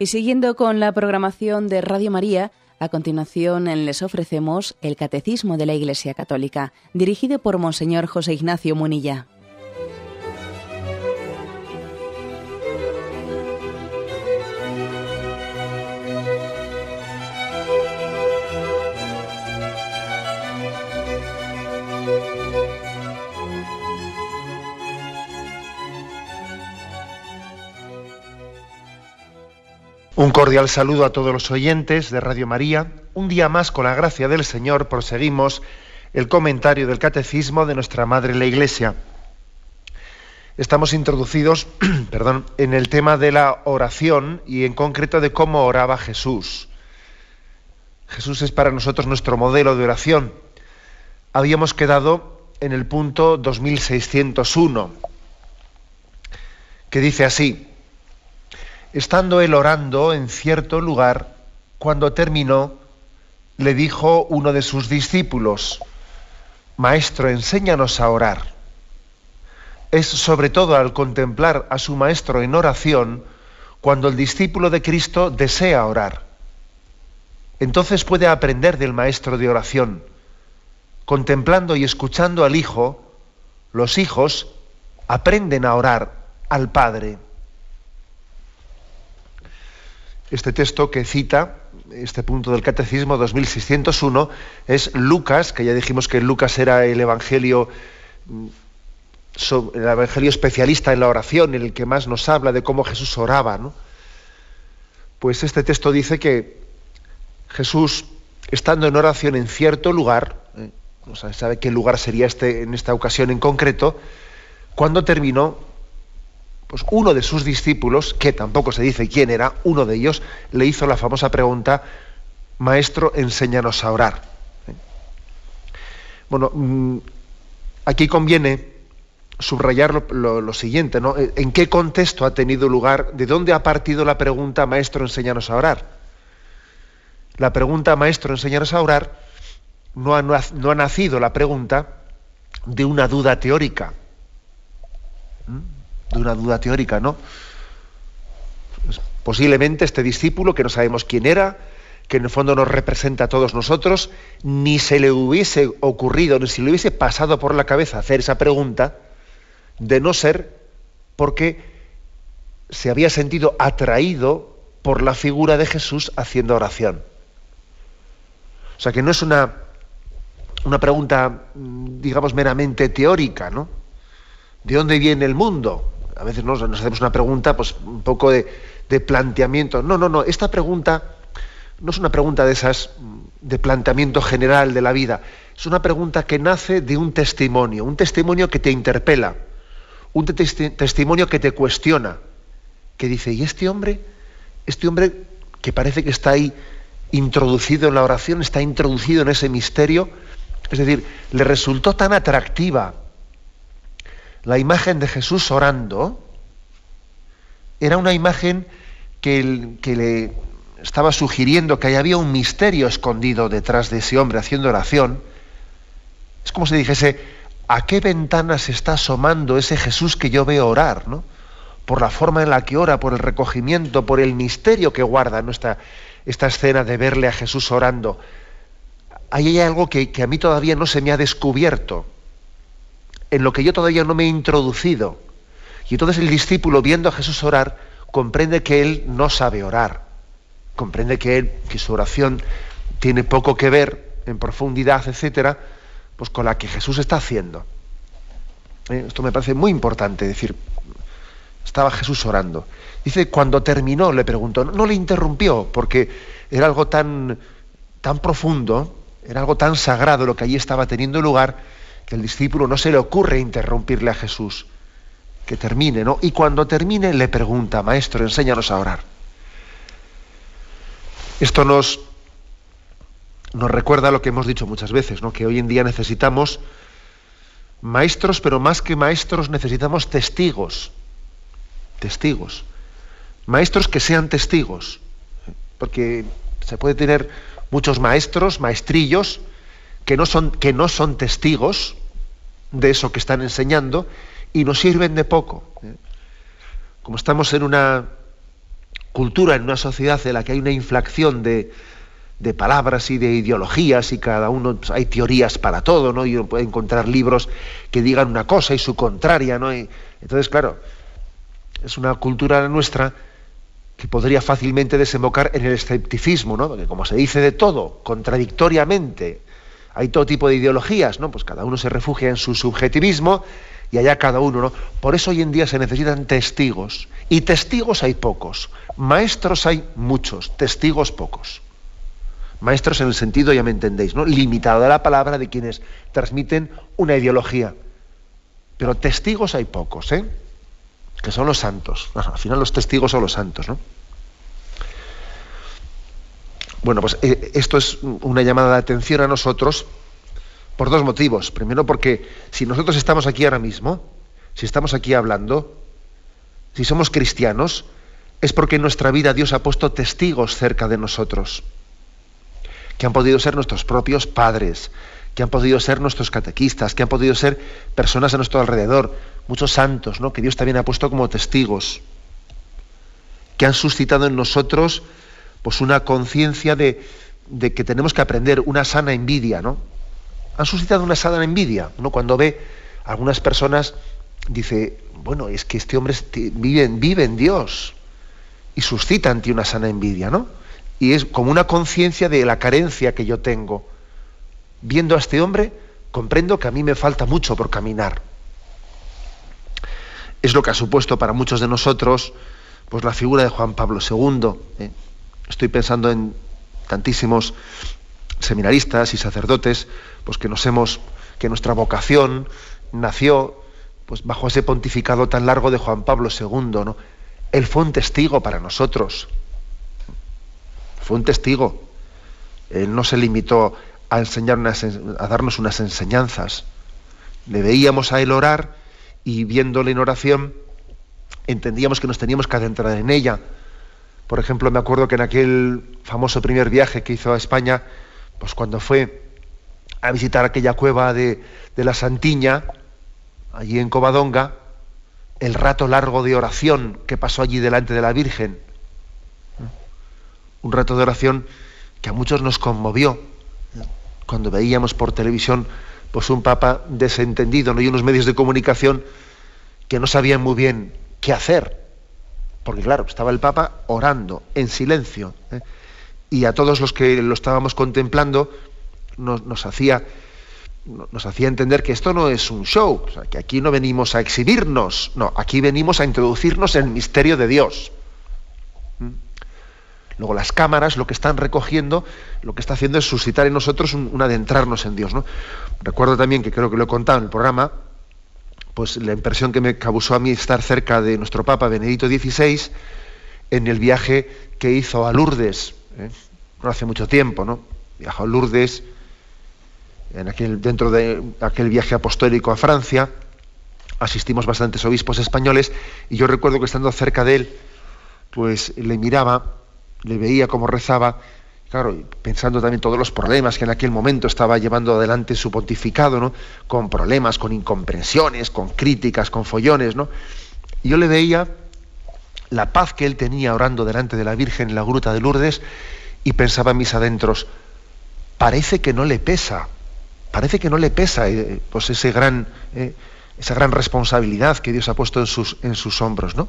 Y siguiendo con la programación de Radio María, a continuación les ofrecemos el Catecismo de la Iglesia Católica, dirigido por Monseñor José Ignacio Munilla. Un cordial saludo a todos los oyentes de Radio María. Un día más, con la gracia del Señor, proseguimos el comentario del Catecismo de nuestra Madre la Iglesia. Estamos introducidos perdón, en el tema de la oración y en concreto de cómo oraba Jesús. Jesús es para nosotros nuestro modelo de oración. Habíamos quedado en el punto 2601, que dice así, Estando él orando en cierto lugar, cuando terminó, le dijo uno de sus discípulos, Maestro, enséñanos a orar. Es sobre todo al contemplar a su maestro en oración cuando el discípulo de Cristo desea orar. Entonces puede aprender del maestro de oración. Contemplando y escuchando al Hijo, los hijos aprenden a orar al Padre. Este texto que cita, este punto del Catecismo 2601, es Lucas, que ya dijimos que Lucas era el Evangelio, mm, el Evangelio especialista en la oración, en el que más nos habla de cómo Jesús oraba. Pues este texto dice que Jesús, estando en oración en cierto lugar, ¿eh? no sabe qué lugar sería este en esta ocasión en concreto, cuando terminó, pues uno de sus discípulos, que tampoco se dice quién era, uno de ellos, le hizo la famosa pregunta, Maestro, enséñanos a orar. ¿Eh? Bueno, mm, aquí conviene subrayar lo, siguiente, ¿no? ¿En qué contexto ha tenido lugar, de dónde ha partido la pregunta, Maestro, enséñanos a orar? La pregunta, Maestro, enséñanos a orar, no ha, no ha nacido la pregunta de una duda teórica. ¿Mm? De una duda teórica, ¿no? Pues, posiblemente este discípulo, que no sabemos quién era, que en el fondo nos representa a todos nosotros, ni se le hubiese ocurrido, ni se le hubiese pasado por la cabeza hacer esa pregunta, de no ser porque se había sentido atraído por la figura de Jesús haciendo oración. O sea que no es una, una pregunta, digamos, meramente teórica, ¿no? ¿De dónde viene el mundo? A veces nos, hacemos una pregunta, pues un poco de, planteamiento. No, no, no, esta pregunta no es una pregunta de esas de planteamiento general de la vida, es una pregunta que nace de un testimonio, un testimonio que te interpela, un testimonio que te cuestiona, que dice, ¿y este hombre? Este hombre que parece que está ahí introducido en la oración, está introducido en ese misterio, es decir, le resultó tan atractiva la imagen de Jesús orando era una imagen que, que le estaba sugiriendo que había un misterio escondido detrás de ese hombre haciendo oración. Es como si dijese, ¿a qué ventana se está asomando ese Jesús que yo veo orar? ¿no? Por la forma en la que ora, por el recogimiento, por el misterio que guarda esta escena de verle a Jesús orando. Ahí hay algo que, que a mí todavía no se me ha descubierto en lo que yo todavía no me he introducido. Y entonces el discípulo, viendo a Jesús orar, comprende que él no sabe orar. Comprende que, él, que su oración tiene poco que ver en profundidad, etcétera, pues con la que Jesús está haciendo. Eh, esto me parece muy importante, decir, estaba Jesús orando. Dice, cuando terminó, le preguntó, no, le interrumpió, porque era algo tan, tan profundo, era algo tan sagrado lo que allí estaba teniendo lugar, el discípulo no se le ocurre interrumpirle a Jesús, que termine, ¿no? Y cuando termine le pregunta, Maestro, enséñanos a orar. Esto nos, nos recuerda lo que hemos dicho muchas veces, ¿no? que hoy en día necesitamos maestros, pero más que maestros necesitamos testigos. Testigos. Maestros que sean testigos. Porque se puede tener muchos maestros, maestrillos, que no son, que no son testigos, de eso que están enseñando y nos sirven de poco. ¿eh? Como estamos en una, cultura, en una sociedad en la que hay una inflación de, de palabras y de ideologías y cada uno pues, hay teorías para todo, ¿no? Y uno puede encontrar libros que digan una cosa y su contraria, ¿no? entonces, claro, es una cultura nuestra que podría fácilmente desembocar en el escepticismo, ¿no? Porque como se dice de todo, contradictoriamente, hay todo tipo de ideologías, ¿no? Pues cada uno se refugia en su subjetivismo y allá cada uno, ¿no? Por eso hoy en día se necesitan testigos. Y testigos hay pocos. Maestros hay muchos, testigos pocos. Maestros en el sentido, ya me entendéis, ¿no? Limitado a la palabra de quienes transmiten una ideología. Pero testigos hay pocos, ¿eh? Que son los santos. Al final los testigos son los santos, ¿no? Bueno, pues eh, esto es una llamada de atención a nosotros por dos motivos. Primero porque si nosotros estamos aquí ahora mismo, si estamos aquí hablando, si somos cristianos, es porque en nuestra vida Dios ha puesto testigos cerca de nosotros que han podido ser nuestros propios padres, que han podido ser nuestros catequistas, que han podido ser personas a nuestro alrededor, muchos santos, ¿no? que Dios también ha puesto como testigos, que han suscitado en nosotros pues, una conciencia de, de, que tenemos que aprender, una sana envidia, ¿no? Han suscitado una sana envidia. Uno cuando ve a algunas personas dice, bueno, es que este hombre vive, vive en Dios y suscita ante una sana envidia, ¿no? y es como una conciencia de la carencia que yo tengo. Viendo a este hombre, comprendo que a mí me falta mucho por caminar. Es lo que ha supuesto para muchos de nosotros pues, la figura de Juan Pablo II. Estoy pensando en tantísimos seminaristas y sacerdotes pues, que nos hemos, que nuestra vocación nació pues, bajo ese pontificado tan largo de Juan Pablo II. ¿no? Él fue un testigo para nosotros fue un testigo. Él no se limitó a, enseñar a darnos unas enseñanzas. Le veíamos a él orar y viéndole en oración entendíamos que nos teníamos que adentrar en ella. Por ejemplo, me acuerdo que en aquel famoso primer viaje que hizo a España, pues cuando fue a visitar aquella cueva de, de la Santiña, allí en Covadonga, el rato largo de oración que pasó allí delante de la Virgen, un rato de oración que a muchos nos conmovió cuando veíamos por televisión pues un papa desentendido ¿no? y unos medios de comunicación que no sabían muy bien qué hacer porque claro estaba el papa orando en silencio ¿eh? y a todos los que lo estábamos contemplando nos, hacía nos hacía entender que esto no es un show, que aquí no venimos a exhibirnos, no, aquí venimos a introducirnos en el misterio de Dios. Luego las cámaras lo que están recogiendo, lo que está haciendo es suscitar en nosotros un, adentrarnos en Dios. ¿no? Recuerdo también que creo que lo he contado en el programa, pues la impresión que me causó a mí estar cerca de nuestro Papa Benedicto XVI en el viaje que hizo a Lourdes, ¿eh? no hace mucho tiempo, ¿no? Viajó a Lourdes en aquel, dentro de aquel viaje apostólico a Francia, asistimos bastantes obispos españoles y yo recuerdo que estando cerca de él, pues le miraba le veía cómo rezaba, claro, pensando también todos los problemas que en aquel momento estaba llevando adelante su pontificado, ¿no? Con problemas, con incomprensiones, con críticas, con follones, ¿no? Yo le veía la paz que él tenía orando delante de la Virgen en la gruta de Lourdes y pensaba en mis adentros, parece que no le pesa, parece que no le pesa eh, pues ese gran, eh, esa gran responsabilidad que Dios ha puesto en sus, en sus hombros, ¿no?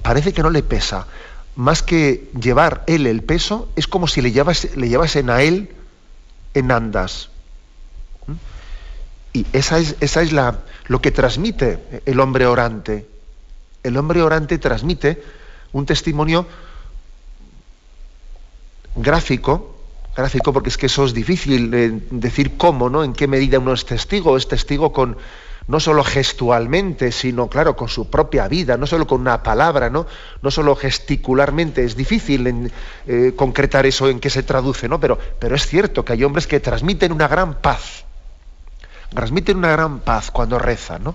Parece que no le pesa más que llevar él el peso, es como si le, le llevasen a él en andas. ¿Mm? Y esa es, esa es la, lo que transmite el hombre orante. El hombre orante transmite un testimonio gráfico, gráfico porque es que eso es difícil decir cómo, ¿no? En qué medida uno es testigo, es testigo con, no solo gestualmente, sino, claro, con su propia vida, no solo con una palabra, no, no solo gesticularmente. Es difícil eh, concretar eso en qué se traduce, ¿no? Pero, pero es cierto que hay hombres que transmiten una gran paz. Transmiten una gran paz cuando rezan, ¿no?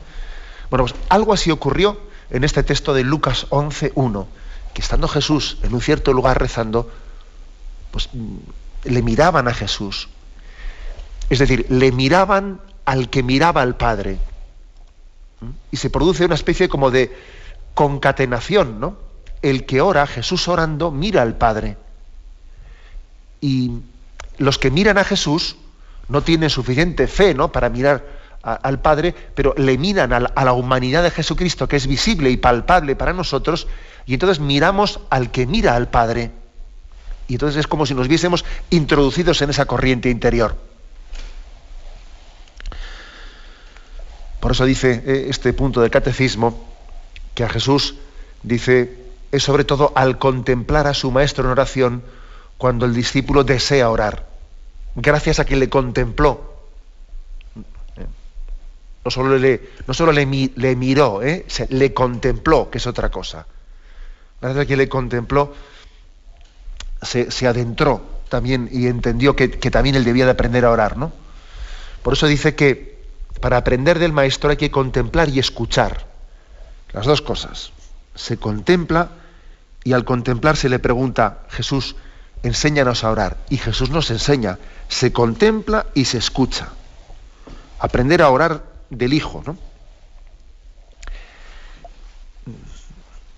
Bueno, pues algo así ocurrió en este texto de Lucas 11.1, que estando Jesús en un cierto lugar rezando, pues le miraban a Jesús. Es decir, le miraban al que miraba al Padre y se produce una especie como de concatenación, ¿no? el que ora, Jesús orando, mira al Padre. Y los que miran a Jesús no tienen suficiente fe ¿no? para mirar al Padre, pero le miran a la, humanidad de Jesucristo, que es visible y palpable para nosotros, y entonces miramos al que mira al Padre. Y entonces es como si nos viésemos introducidos en esa corriente interior. Por eso dice eh, este punto del catecismo que a Jesús dice es sobre todo al contemplar a su maestro en oración cuando el discípulo desea orar. Gracias a que le contempló. No solo le, no solo le, miró, ¿eh? le contempló, que es otra cosa. Gracias a que le contempló, se, adentró también y entendió que, que, también él debía de aprender a orar. ¿no? Por eso dice que para aprender del maestro hay que contemplar y escuchar. Las dos cosas. Se contempla y al contemplar se le pregunta, Jesús, enséñanos a orar. Y Jesús nos enseña, se contempla y se escucha. Aprender a orar del Hijo, ¿no?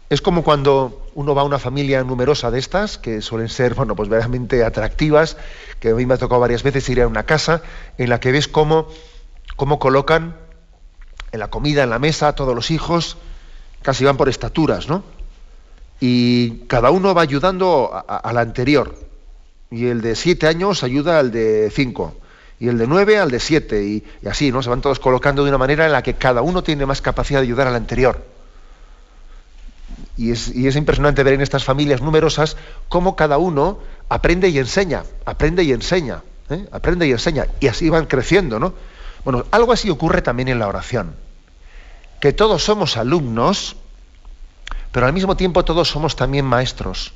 Es como cuando uno va a una familia numerosa de estas, que suelen ser, bueno, pues verdaderamente atractivas, que a mí me ha tocado varias veces ir a una casa en la que ves cómo, cómo colocan en la comida, en la mesa, a todos los hijos, casi van por estaturas, ¿no? Y cada uno va ayudando al anterior. Y el de siete años ayuda al de cinco y el de nueve al de siete, y, así, ¿no? Se van todos colocando de una manera en la que cada uno tiene más capacidad de ayudar al anterior. Y es, impresionante ver en estas familias numerosas cómo cada uno aprende y enseña, aprende y enseña, ¿eh? aprende y enseña, y así van creciendo, ¿no? Bueno, algo así ocurre también en la oración, que todos somos alumnos, pero al mismo tiempo todos somos también maestros.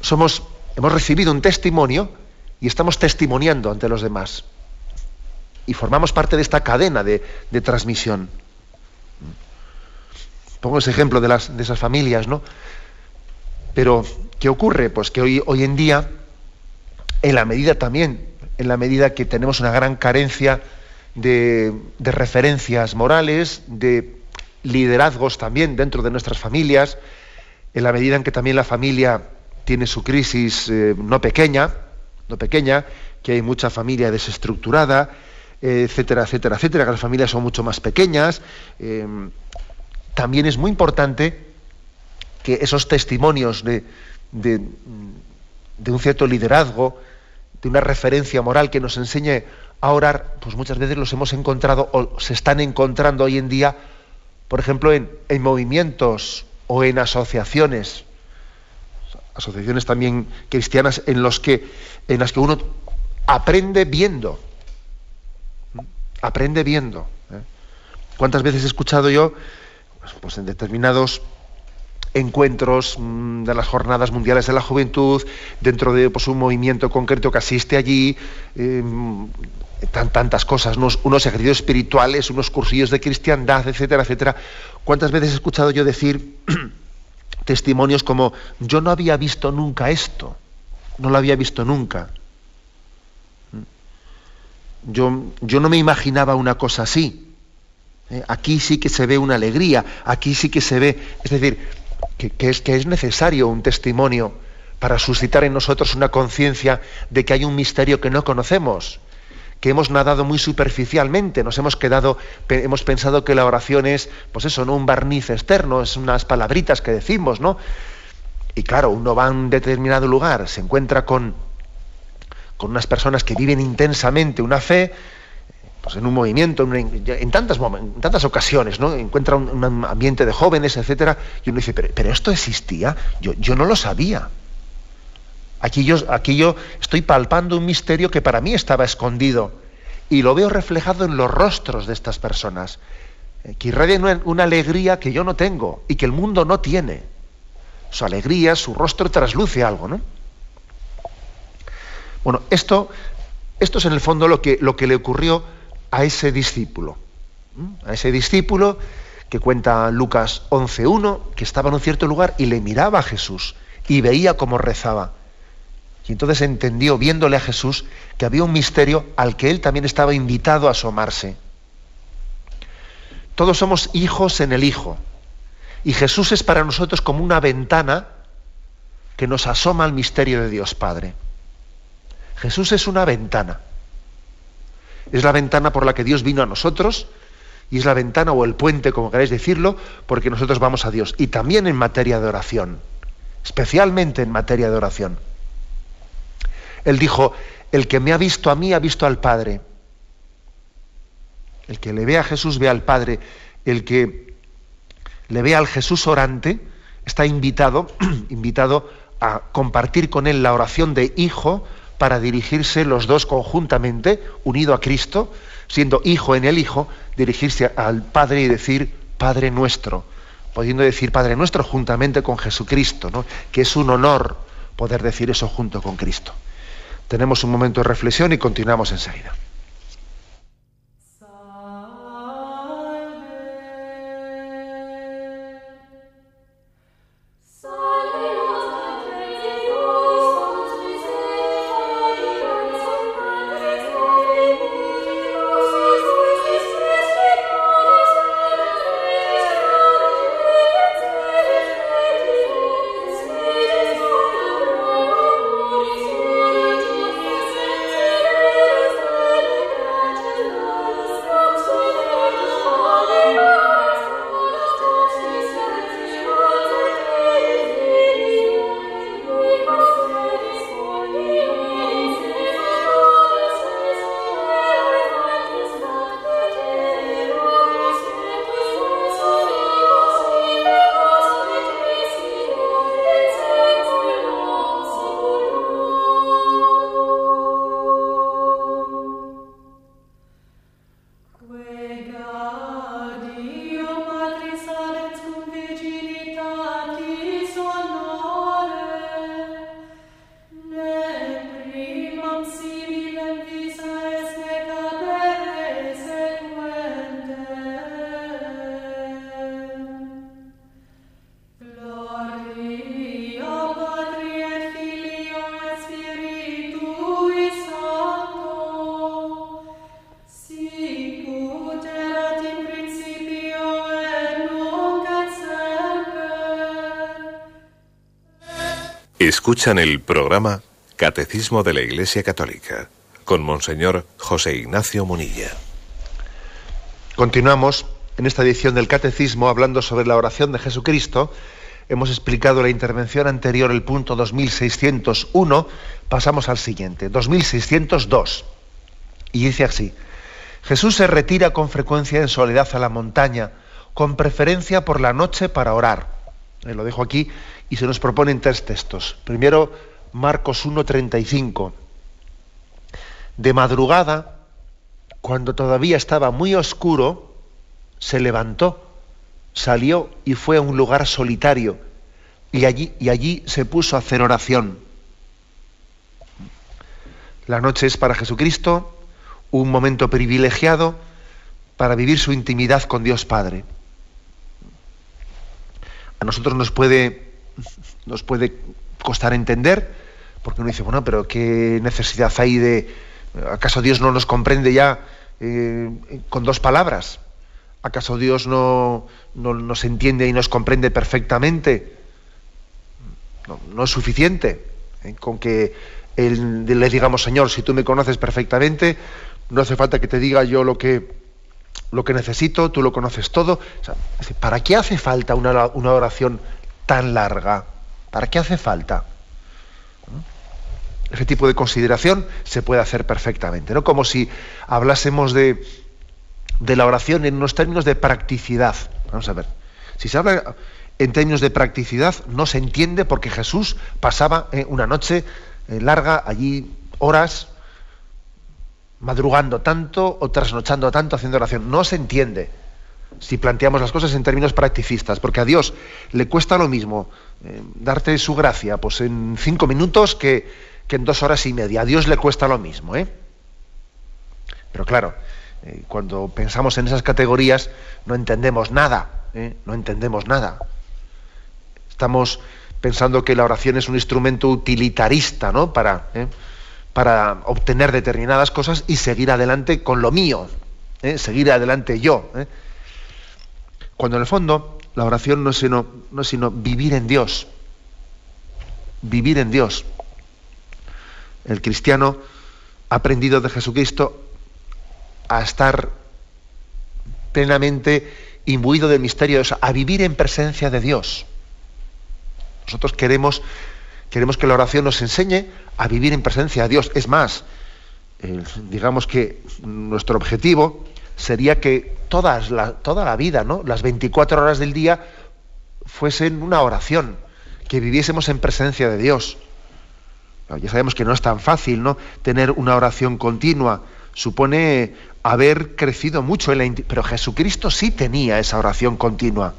Somos, hemos recibido un testimonio y estamos testimoniando ante los demás. Y formamos parte de esta cadena de, transmisión. Pongo ese ejemplo de, las, de esas familias, ¿no? Pero, ¿qué ocurre? Pues que hoy, hoy en día, en la medida también, en la medida que tenemos una gran carencia de, referencias morales, de liderazgos también dentro de nuestras familias, en la medida en que también la familia tiene su crisis eh, no pequeña, no pequeña, que hay mucha familia desestructurada, etcétera, etcétera, etcétera, que las familias son mucho más pequeñas. Eh, también es muy importante que esos testimonios de, de, un cierto liderazgo, de una referencia moral que nos enseñe a orar, pues muchas veces los hemos encontrado o se están encontrando hoy en día, por ejemplo, en, en movimientos o en asociaciones asociaciones también cristianas en, los que, en las que uno aprende viendo. Aprende viendo. ¿eh? ¿Cuántas veces he escuchado yo, pues, en determinados encuentros mm, de las jornadas mundiales de la juventud, dentro de pues, un movimiento concreto que asiste allí, em, tantas cosas, unos, unos, ejercicios espirituales, unos cursillos de cristiandad, etcétera, etcétera. ¿Cuántas veces he escuchado yo decir testimonios como yo no había visto nunca esto, no lo había visto nunca. Yo, yo no me imaginaba una cosa así. ¿eh? Aquí sí que se ve una alegría, aquí sí que se ve, es decir, que, es, que es necesario un testimonio para suscitar en nosotros una conciencia de que hay un misterio que no conocemos que hemos nadado muy superficialmente, nos hemos quedado, hemos pensado que la oración es, pues eso, ¿no? Un barniz externo, es unas palabritas que decimos, ¿no? Y claro, uno va a un determinado lugar, se encuentra con, con unas personas que viven intensamente una fe, pues en un movimiento, en, tantas, en tantas ocasiones, ¿no? Encuentra un, ambiente de jóvenes, etcétera, y uno dice, pero, esto existía, yo, yo no lo sabía. Aquí yo, aquí yo estoy palpando un misterio que para mí estaba escondido y lo veo reflejado en los rostros de estas personas, eh, que irradian una, alegría que yo no tengo y que el mundo no tiene. Su alegría, su rostro trasluce algo, ¿no? Bueno, esto, esto es en el fondo lo que, lo que le ocurrió a ese discípulo. A ese discípulo que cuenta Lucas 11.1, que estaba en un cierto lugar y le miraba a Jesús y veía cómo rezaba. Y entonces entendió, viéndole a Jesús, que había un misterio al que él también estaba invitado a asomarse. Todos somos hijos en el Hijo. Y Jesús es para nosotros como una ventana que nos asoma al misterio de Dios Padre. Jesús es una ventana. Es la ventana por la que Dios vino a nosotros y es la ventana o el puente, como queráis decirlo, porque nosotros vamos a Dios. Y también en materia de oración, especialmente en materia de oración. Él dijo, el que me ha visto a mí ha visto al Padre. El que le ve a Jesús ve al Padre. El que le ve al Jesús orante está invitado, invitado a compartir con él la oración de hijo para dirigirse los dos conjuntamente, unido a Cristo, siendo hijo en el Hijo, dirigirse al Padre y decir Padre nuestro, pudiendo decir Padre nuestro juntamente con Jesucristo, ¿no? que es un honor poder decir eso junto con Cristo. Tenemos un momento de reflexión y continuamos enseguida. Escuchan el programa Catecismo de la Iglesia Católica con Monseñor José Ignacio Munilla. Continuamos en esta edición del Catecismo hablando sobre la oración de Jesucristo. Hemos explicado la intervención anterior, el punto 2601. Pasamos al siguiente, 2602. Y dice así, Jesús se retira con frecuencia en soledad a la montaña, con preferencia por la noche para orar. Eh, lo dejo aquí y se nos proponen tres textos. Primero, Marcos 1.35. De madrugada, cuando todavía estaba muy oscuro, se levantó, salió y fue a un lugar solitario y allí, y allí se puso a hacer oración. La noche es para Jesucristo un momento privilegiado para vivir su intimidad con Dios Padre. A nosotros nos puede nos puede costar entender, porque uno dice, bueno, pero ¿qué necesidad hay de... ¿Acaso Dios no nos comprende ya eh, con dos palabras? ¿Acaso Dios no, nos entiende y nos comprende perfectamente? No, es suficiente ¿eh? con que le digamos, Señor, si tú me conoces perfectamente, no hace falta que te diga yo lo que, lo que necesito, tú lo conoces todo. ¿Para qué hace falta una, una oración tan larga? ¿Para qué hace falta? Ese tipo de consideración se puede hacer perfectamente, ¿no? Como si hablásemos de, de la oración en unos términos de practicidad. Vamos a ver. Si se habla en términos de practicidad, no se entiende porque Jesús pasaba eh, una noche eh, larga allí, horas, madrugando tanto o trasnochando tanto haciendo oración. No se entiende si planteamos las cosas en términos practicistas, porque a Dios le cuesta lo mismo eh, darte su gracia pues en cinco minutos que, en dos horas y media. A Dios le cuesta lo mismo. ¿eh? Pero claro, eh, cuando pensamos en esas categorías no entendemos nada, ¿eh? no entendemos nada. Estamos pensando que la oración es un instrumento utilitarista ¿no? para, para obtener determinadas cosas y seguir adelante con lo mío, seguir adelante yo cuando en el fondo la oración no es sino, no es sino vivir en Dios. Vivir en Dios. El cristiano ha aprendido de Jesucristo a estar plenamente imbuido del misterio, a vivir en presencia de Dios. Nosotros queremos, queremos que la oración nos enseñe a vivir en presencia de Dios. Es más, digamos que nuestro objetivo sería que toda la vida, ¿no? las 24 horas del día, fuesen una oración, que viviésemos en presencia de Dios. Ya sabemos que no es tan fácil ¿no? tener una oración continua, supone haber crecido mucho en la pero Jesucristo sí tenía esa oración continua.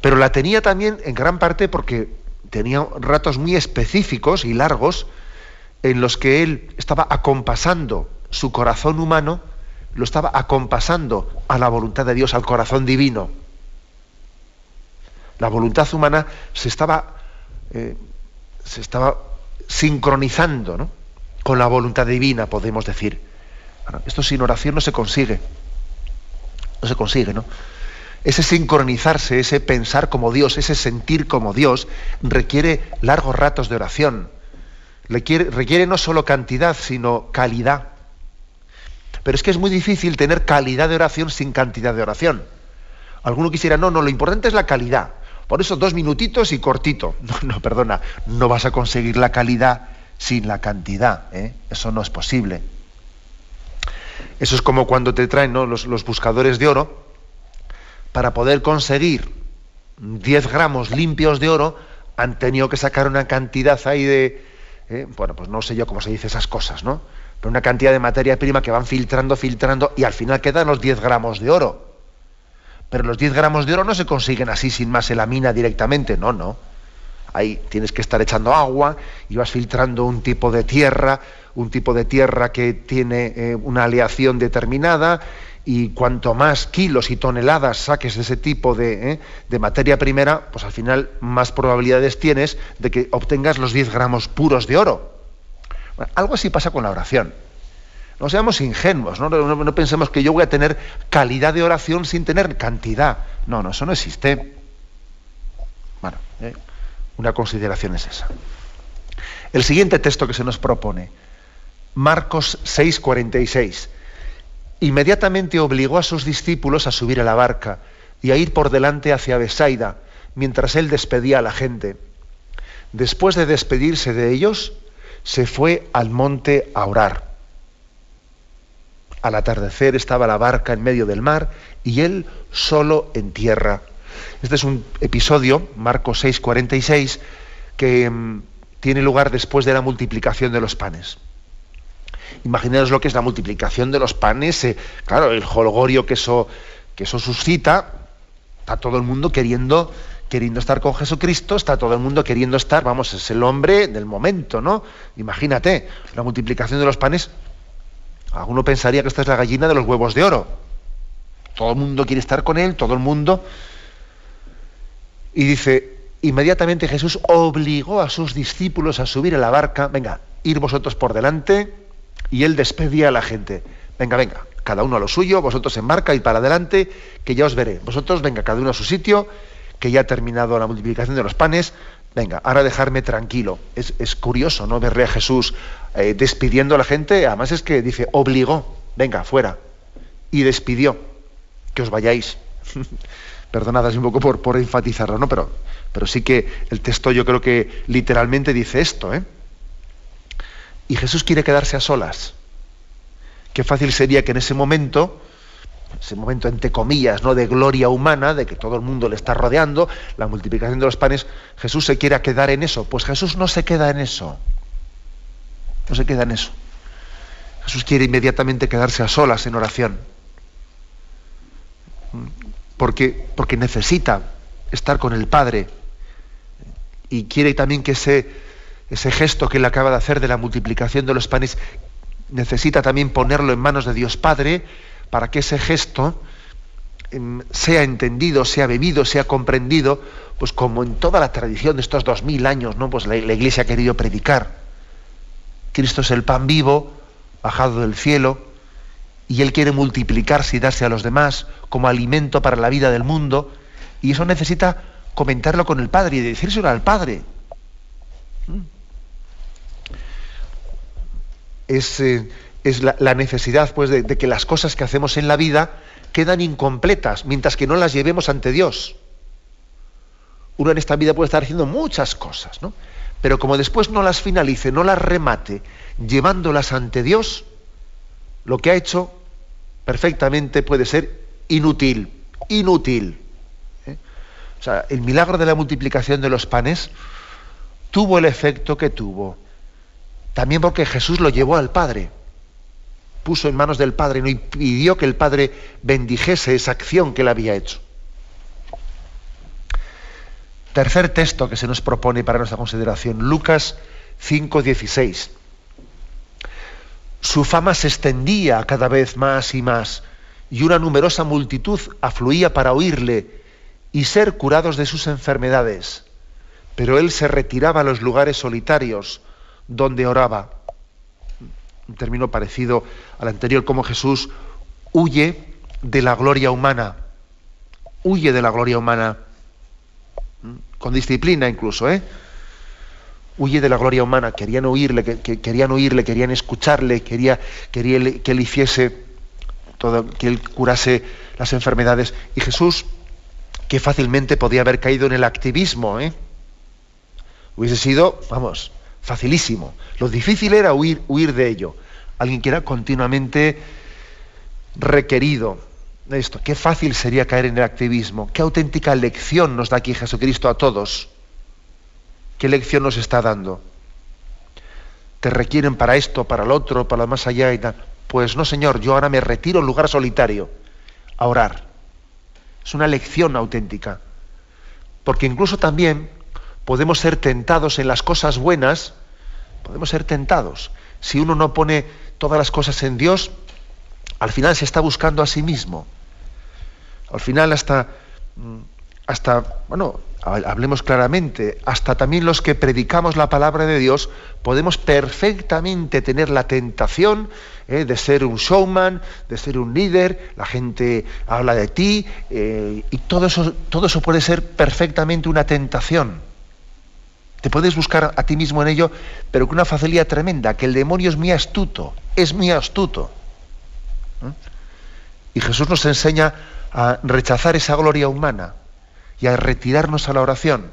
Pero la tenía también en gran parte porque tenía ratos muy específicos y largos en los que él estaba acompasando su corazón humano, lo estaba acompasando a la voluntad de Dios, al corazón divino. La voluntad humana se estaba, eh, se estaba sincronizando con la voluntad divina, podemos decir. esto sin oración no se consigue. No se consigue, ¿no? Ese sincronizarse, ese pensar como Dios, ese sentir como Dios, requiere largos ratos de oración. Requiere, no solo cantidad, sino calidad. Pero es que es muy difícil tener calidad de oración sin cantidad de oración. Alguno quisiera, no, no, lo importante es la calidad. Por eso dos minutitos y cortito. No, no, perdona, no vas a conseguir la calidad sin la cantidad. ¿eh? Eso no es posible. Eso es como cuando te traen los, los buscadores de oro para poder conseguir 10 gramos limpios de oro, han tenido que sacar una cantidad ahí de, eh, bueno, pues no sé yo cómo se dice esas cosas, ¿no? Pero una cantidad de materia prima que van filtrando, filtrando, y al final quedan los 10 gramos de oro. Pero los 10 gramos de oro no se consiguen así sin más en la mina directamente, no, no. Ahí tienes que estar echando agua y vas filtrando un tipo de tierra, un tipo de tierra que tiene eh, una aleación determinada y cuanto más kilos y toneladas saques de ese tipo de, ¿eh? de, materia primera, pues al final más probabilidades tienes de que obtengas los 10 gramos puros de oro. algo así pasa con la oración. No seamos ingenuos, ¿no? No, pensemos que yo voy a tener calidad de oración sin tener cantidad. No, no, eso no existe. Bueno, ¿eh? una consideración es esa. El siguiente texto que se nos propone, Marcos 6:46 Inmediatamente obligó a sus discípulos a subir a la barca y a ir por delante hacia Besaida, mientras él despedía a la gente. Después de despedirse de ellos, se fue al monte a orar. Al atardecer estaba la barca en medio del mar y él solo en tierra. Este es un episodio, Marcos 6:46, que mm, tiene lugar después de la multiplicación de los panes. Imaginaos lo que es la multiplicación de los panes, eh, claro, el holgorio que eso, que eso suscita, está todo el mundo queriendo, queriendo estar con Jesucristo, está todo el mundo queriendo estar, vamos, es el hombre del momento, ¿no? Imagínate, la multiplicación de los panes, alguno pensaría que esta es la gallina de los huevos de oro. Todo el mundo quiere estar con él, todo el mundo. Y dice, inmediatamente Jesús obligó a sus discípulos a subir a la barca, venga, ir vosotros por delante, y él despedía a la gente. Venga, venga, cada uno a lo suyo, vosotros en marca y para adelante, que ya os veré. Vosotros, venga, cada uno a su sitio, que ya ha terminado la multiplicación de los panes. Venga, ahora dejarme tranquilo. Es, curioso, ¿no? Verle a Jesús eh, despidiendo a la gente. Además es que dice, obligó, venga, fuera. Y despidió, que os vayáis. Perdonad un poco por, por enfatizarlo, ¿no? Pero, pero sí que el texto yo creo que literalmente dice esto, ¿eh? Y Jesús quiere quedarse a solas. Qué fácil sería que en ese momento, ese momento entre comillas, ¿no? de gloria humana, de que todo el mundo le está rodeando, la multiplicación de los panes, Jesús se quiera quedar en eso. Pues Jesús no se queda en eso. No se queda en eso. Jesús quiere inmediatamente quedarse a solas en oración. Porque, porque necesita estar con el Padre. Y quiere también que ese ese gesto que él acaba de hacer de la multiplicación de los panes, necesita también ponerlo en manos de Dios Padre para que ese gesto em, sea entendido, sea bebido, sea comprendido, pues como en toda la tradición de estos dos mil años, ¿no? Pues la, Iglesia ha querido predicar. Cristo es el pan vivo, bajado del cielo, y Él quiere multiplicarse y darse a los demás como alimento para la vida del mundo, y eso necesita comentarlo con el Padre y decírselo al Padre. ¿Mm? Es, eh, es la, necesidad pues, de, que las cosas que hacemos en la vida quedan incompletas mientras que no las llevemos ante Dios. Uno en esta vida puede estar haciendo muchas cosas, ¿no? Pero como después no las finalice, no las remate, llevándolas ante Dios, lo que ha hecho perfectamente puede ser inútil, inútil. ¿eh? O sea, el milagro de la multiplicación de los panes tuvo el efecto que tuvo. También porque Jesús lo llevó al Padre. Puso en manos del Padre y pidió que el Padre bendijese esa acción que él había hecho. Tercer texto que se nos propone para nuestra consideración, Lucas 5:16. Su fama se extendía cada vez más y más, y una numerosa multitud afluía para oírle y ser curados de sus enfermedades. Pero él se retiraba a los lugares solitarios donde oraba. Un término parecido al anterior, como Jesús huye de la gloria humana. Huye de la gloria humana con disciplina incluso, ¿eh? Huye de la gloria humana, querían oírle, que, querían oírle, querían escucharle, quería, quería que él hiciese todo, que él curase las enfermedades. Y Jesús, que fácilmente podía haber caído en el activismo, ¿eh? Hubiese sido, vamos, facilísimo. Lo difícil era huir, huir de ello. Alguien que era continuamente requerido, esto. Qué fácil sería caer en el activismo. Qué auténtica lección nos da aquí Jesucristo a todos. ¿Qué lección nos está dando? ¿Te requieren para esto, para lo otro, para lo más allá y tal? Pues no, Señor, yo ahora me retiro a un lugar solitario a orar. Es una lección auténtica. Porque incluso también podemos ser tentados en las cosas buenas, podemos ser tentados. Si uno no pone todas las cosas en Dios, al final se está buscando a sí mismo. Al final hasta, mm, hasta, bueno, hablemos claramente, hasta también los que predicamos la palabra de Dios podemos perfectamente tener la tentación eh, de ser un showman, de ser un líder, la gente habla de ti eh, y todo eso, todo eso puede ser perfectamente una tentación. Te puedes buscar a ti mismo en ello, pero con una facilidad tremenda, que el demonio es muy astuto, es muy astuto. Y Jesús nos enseña a rechazar esa gloria humana y a retirarnos a la oración.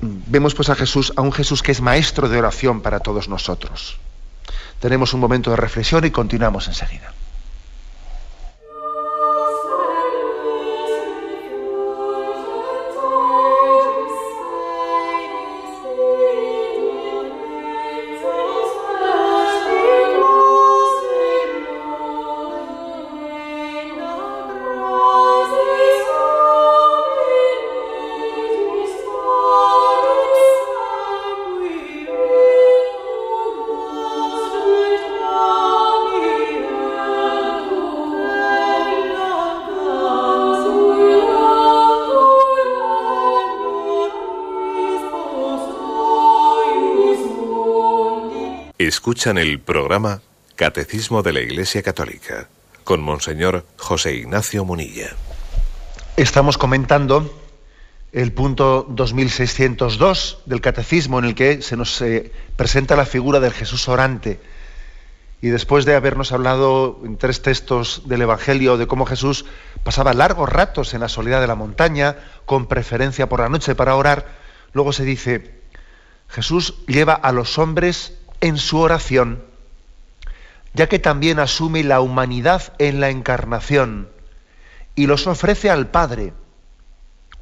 Vemos pues a Jesús, a un Jesús que es maestro de oración para todos nosotros. Tenemos un momento de reflexión y continuamos enseguida. Escuchan el programa Catecismo de la Iglesia Católica con Monseñor José Ignacio Munilla. Estamos comentando el punto 2602 del Catecismo en el que se nos eh, presenta la figura del Jesús orante. Y después de habernos hablado en tres textos del Evangelio de cómo Jesús pasaba largos ratos en la soledad de la montaña, con preferencia por la noche para orar, luego se dice, Jesús lleva a los hombres en su oración, ya que también asume la humanidad en la encarnación y los ofrece al Padre,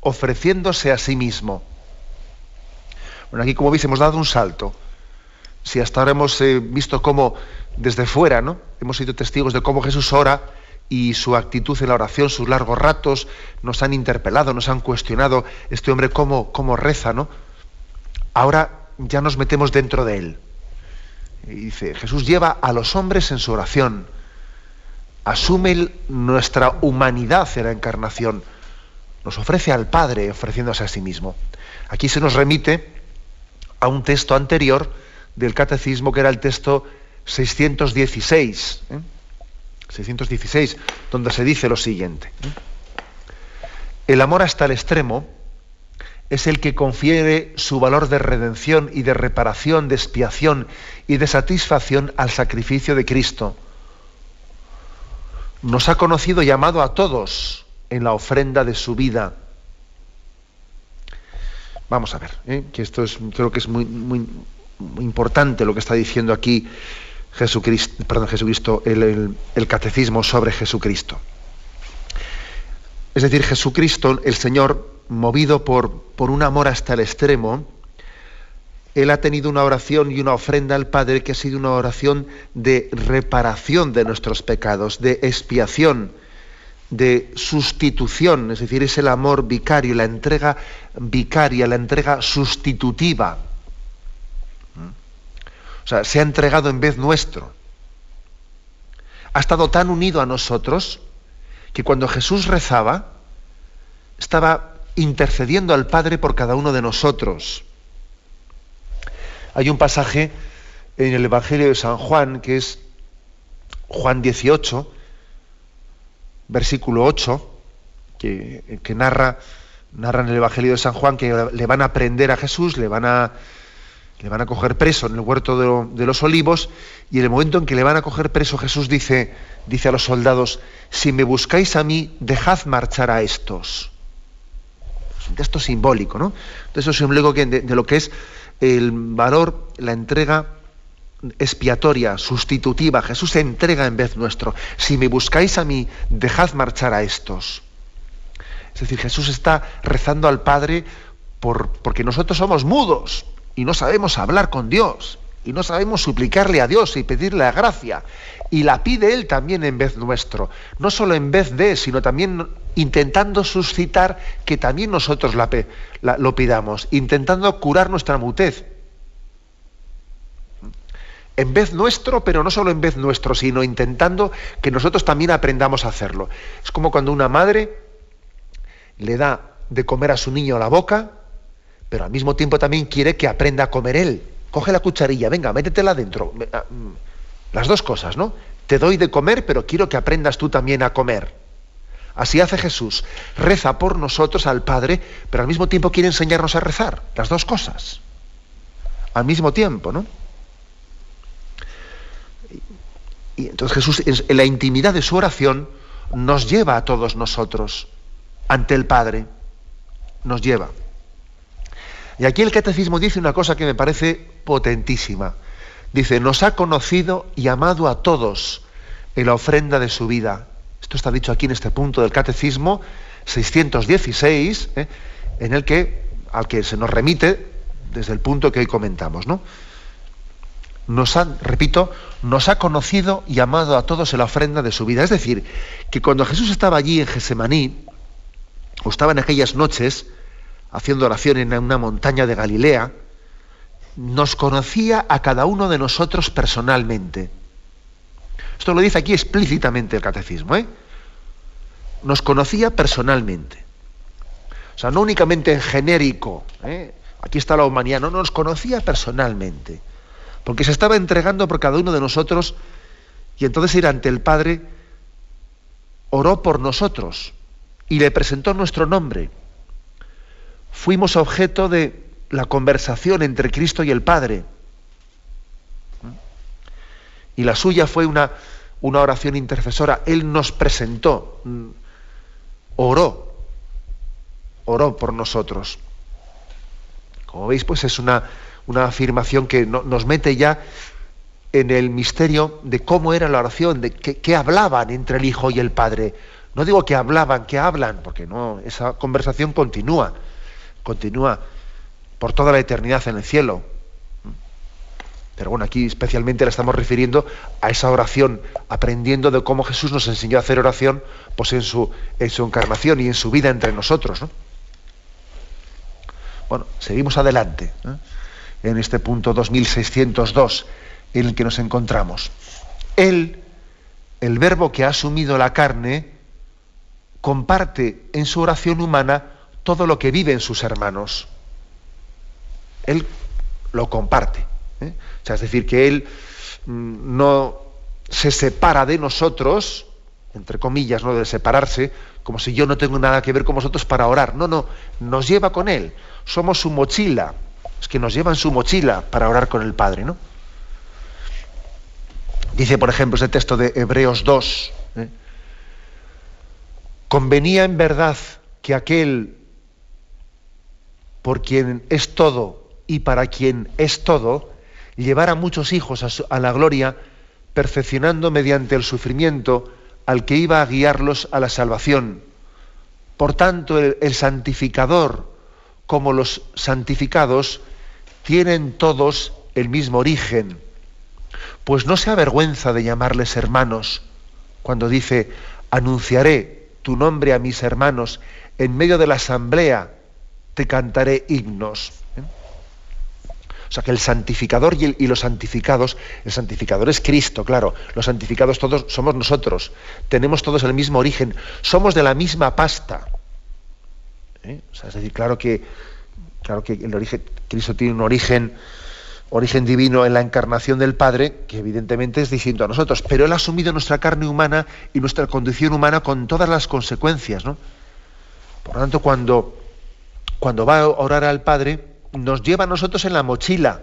ofreciéndose a sí mismo. Bueno, aquí como veis hemos dado un salto. Si hasta ahora hemos eh, visto cómo desde fuera, ¿no? Hemos sido testigos de cómo Jesús ora y su actitud en la oración, sus largos ratos, nos han interpelado, nos han cuestionado este hombre cómo, cómo reza, ¿no? Ahora ya nos metemos dentro de él. Y dice, Jesús lleva a los hombres en su oración, asume nuestra humanidad en la encarnación, nos ofrece al Padre ofreciéndose a sí mismo. Aquí se nos remite a un texto anterior del catecismo que era el texto 616, 616, ¿eh? donde se dice lo siguiente. ¿eh? El amor hasta el extremo es el que confiere su valor de redención y de reparación, de expiación y de satisfacción al sacrificio de Cristo. Nos ha conocido y amado a todos en la ofrenda de su vida. Vamos a ver, ¿eh? que esto es, creo que es muy, muy, importante lo que está diciendo aquí Jesucristo, perdón, el, el catecismo sobre Jesucristo. Es decir, Jesucristo, el Señor, movido por, por un amor hasta el extremo, él ha tenido una oración y una ofrenda al Padre que ha sido una oración de reparación de nuestros pecados, de expiación, de sustitución, es decir, es el amor vicario, la entrega vicaria, la entrega sustitutiva. O sea, se ha entregado en vez nuestro. Ha estado tan unido a nosotros que cuando Jesús rezaba, estaba intercediendo al Padre por cada uno de nosotros. Hay un pasaje en el Evangelio de San Juan, que es Juan 18, versículo 8, que, narra, narra en el Evangelio de San Juan que le van a prender a Jesús, le van a, le van a coger preso en el huerto de, de, los olivos, y en el momento en que le van a coger preso, Jesús dice, dice a los soldados, si me buscáis a mí, dejad marchar a estos un texto simbólico, ¿no? Entonces, es simbólico de, de lo que es el valor, la entrega expiatoria, sustitutiva. Jesús se entrega en vez nuestro. Si me buscáis a mí, dejad marchar a estos. Es decir, Jesús está rezando al Padre por, porque nosotros somos mudos y no sabemos hablar con Dios y no sabemos suplicarle a Dios y pedirle la gracia. Y la pide Él también en vez nuestro. No solo en vez de, sino también intentando suscitar que también nosotros la, lo pidamos, intentando curar nuestra mutez. En vez nuestro, pero no solo en vez nuestro, sino intentando que nosotros también aprendamos a hacerlo. Es como cuando una madre le da de comer a su niño la boca, pero al mismo tiempo también quiere que aprenda a comer él coge la cucharilla, venga, métetela dentro. Ah, mm, las dos cosas, ¿no? Te doy de comer, pero quiero que aprendas tú también a comer. Así hace Jesús. Reza por nosotros al Padre, pero al mismo tiempo quiere enseñarnos a rezar. Las dos cosas. Al mismo tiempo, ¿no? Y entonces Jesús, en la intimidad de su oración, nos lleva a todos nosotros ante el Padre. Nos lleva. Y aquí el catecismo dice una cosa que me parece potentísima. Dice, nos ha conocido y amado a todos en la ofrenda de su vida. Esto está dicho aquí en este punto del catecismo 616, ¿eh? en el que, al que se nos remite desde el punto que hoy comentamos, ¿no? Nos ha, repito, nos ha conocido y amado a todos en la ofrenda de su vida. Es decir, que cuando Jesús estaba allí en Gesemaní, o estaba en aquellas noches, haciendo oración en una montaña de Galilea, nos conocía a cada uno de nosotros personalmente. Esto lo dice aquí explícitamente el catecismo. ¿eh? Nos conocía personalmente. O sea, no únicamente en genérico. ¿eh? Aquí está la humanidad. No, nos conocía personalmente. Porque se estaba entregando por cada uno de nosotros y entonces ir ante el Padre, oró por nosotros y le presentó nuestro nombre fuimos objeto de la conversación entre Cristo y el Padre. Y la suya fue una, una oración intercesora. Él nos presentó, mm, oró, oró por nosotros. Como veis, pues es una, una afirmación que nos mete ya en el misterio de cómo era la oración, de qué hablaban entre el Hijo y el Padre. No digo que hablaban, que hablan, porque no, esa conversación continúa continúa por toda la eternidad en el cielo. Pero bueno, aquí especialmente la estamos refiriendo a esa oración, aprendiendo de cómo Jesús nos enseñó a hacer oración pues en, su, en encarnación y en su vida entre nosotros. Bueno, seguimos adelante ¿eh? en este punto 2602 en el que nos encontramos. Él, el verbo que ha asumido la carne, comparte en su oración humana todo lo que viven sus hermanos. Él lo comparte. ¿eh? O sea, es decir, que él mm, no se separa de nosotros, entre comillas, ¿no? de separarse, como si yo no tengo nada que ver con vosotros para orar. No, no, nos lleva con Él. Somos su mochila. Es que nos lleva en su mochila para orar con el Padre, ¿no? Dice, por ejemplo, ese texto de Hebreos 2. ¿eh? Convenía en verdad que aquel por quien es todo y para quien es todo, llevara muchos hijos a, a la gloria, perfeccionando mediante el sufrimiento al que iba a guiarlos a la salvación. Por tanto, el, el santificador como los santificados tienen todos el mismo origen, pues no se avergüenza de llamarles hermanos cuando dice, anunciaré tu nombre a mis hermanos, en medio de la asamblea te cantaré himnos. ¿eh? O sea que el santificador y, los santificados, el santificador es Cristo, claro, los santificados todos somos nosotros, tenemos todos el mismo origen, somos de la misma pasta. ¿Eh? O sea, es decir, claro que, claro que el origen, Cristo tiene un origen, origen divino en la encarnación del Padre, que evidentemente es distinto a nosotros, pero Él ha asumido nuestra carne humana y nuestra condición humana con todas las consecuencias. ¿no? Por lo tanto, cuando, cuando va a orar al Padre, nos lleva a nosotros en la mochila.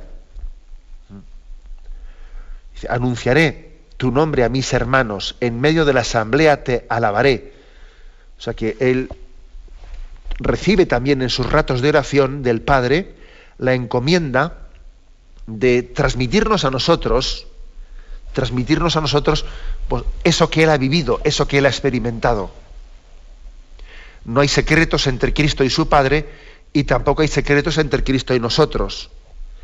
Dice, anunciaré tu nombre a mis hermanos, en medio de la asamblea te alabaré. O sea que Él recibe también en sus ratos de oración del Padre la encomienda de transmitirnos a nosotros, transmitirnos a nosotros pues, eso que Él ha vivido, eso que Él ha experimentado. No hay secretos entre Cristo y su Padre y tampoco hay secretos entre Cristo y nosotros.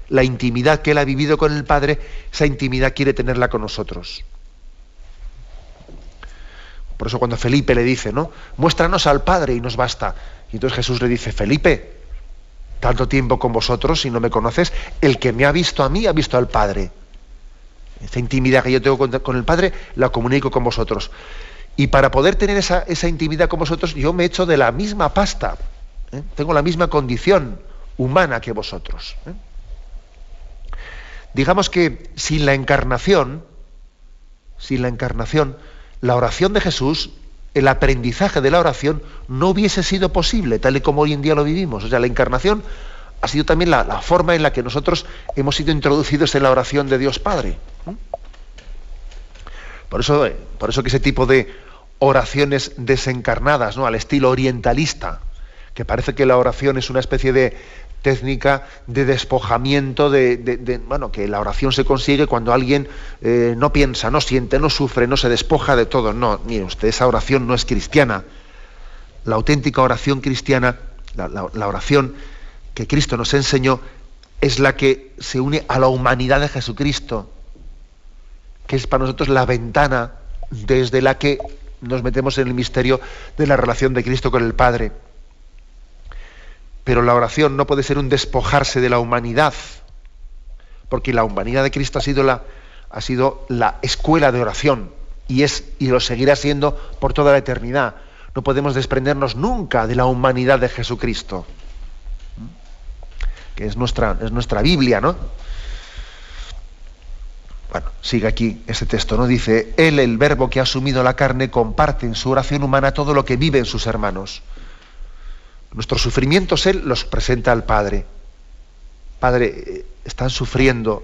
La intimidad que Él ha vivido con el Padre, esa intimidad quiere tenerla con nosotros. Por eso cuando Felipe le dice, ¿no? Muéstranos al Padre y nos basta. Y entonces Jesús le dice, Felipe, tanto tiempo con vosotros y no me conoces, el que me ha visto a mí ha visto al Padre. Esa intimidad que yo tengo con, el Padre la comunico con vosotros. Y para poder tener esa, esa intimidad con vosotros, yo me echo de la misma pasta. ¿Eh? Tengo la misma condición humana que vosotros. ¿eh? Digamos que sin la encarnación, sin la encarnación, la oración de Jesús, el aprendizaje de la oración no hubiese sido posible, tal y como hoy en día lo vivimos. O sea, la encarnación ha sido también la, forma en la que nosotros hemos sido introducidos en la oración de Dios Padre. ¿eh? Por eso, por eso que ese tipo de oraciones desencarnadas, ¿no? al estilo orientalista, que parece que la oración es una especie de técnica de despojamiento, de, de, bueno, que la oración se consigue cuando alguien eh, no piensa, no siente, no sufre, no se despoja de todo. No, mire usted, esa oración no es cristiana. La auténtica oración cristiana, la oración que Cristo nos enseñó, es la que se une a la humanidad de Jesucristo, que es para nosotros la ventana desde la que nos metemos en el misterio de la relación de Cristo con el Padre. Pero la oración no puede ser un despojarse de la humanidad, porque la humanidad de Cristo ha sido la, ha sido la escuela de oración y, es, y lo seguirá siendo por toda la eternidad. No podemos desprendernos nunca de la humanidad de Jesucristo, que es nuestra, es nuestra Biblia, ¿no? Bueno, sigue aquí ese texto, ¿no? Dice, Él, el verbo que ha asumido la carne, comparte en su oración humana todo lo que viven sus hermanos. Nuestros sufrimientos Él los presenta al Padre. Padre, están sufriendo.